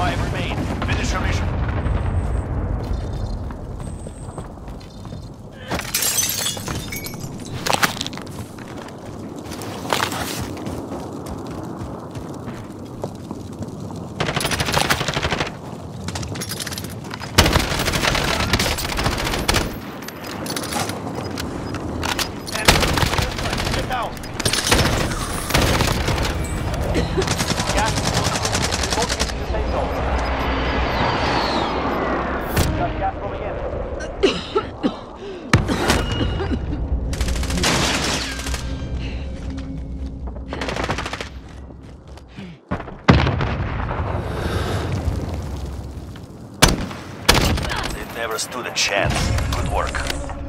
Five remain. Finish your mission. Uh, get down. gas moving in. They never stood a chance. Good work.